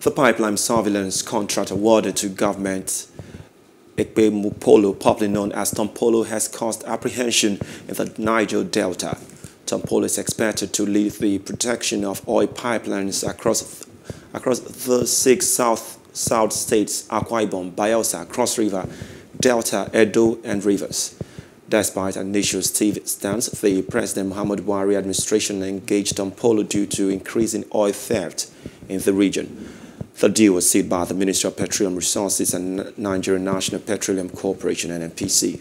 The pipeline surveillance contract awarded to Government Ekpemupolo, popularly known as Tompolo, has caused apprehension in the Niger Delta. Tompolo is expected to lead the protection of oil pipelines across, across the six South, South states, Akwa Ibom, Bayelsa, Cross River, Delta, Edo, and Rivers. Despite an initial stance, the President Muhammad Buhari administration engaged Tompolo due to increasing oil theft in the region. The deal was sealed by the Ministry of Petroleum Resources and Nigerian National Petroleum Corporation, NNPC.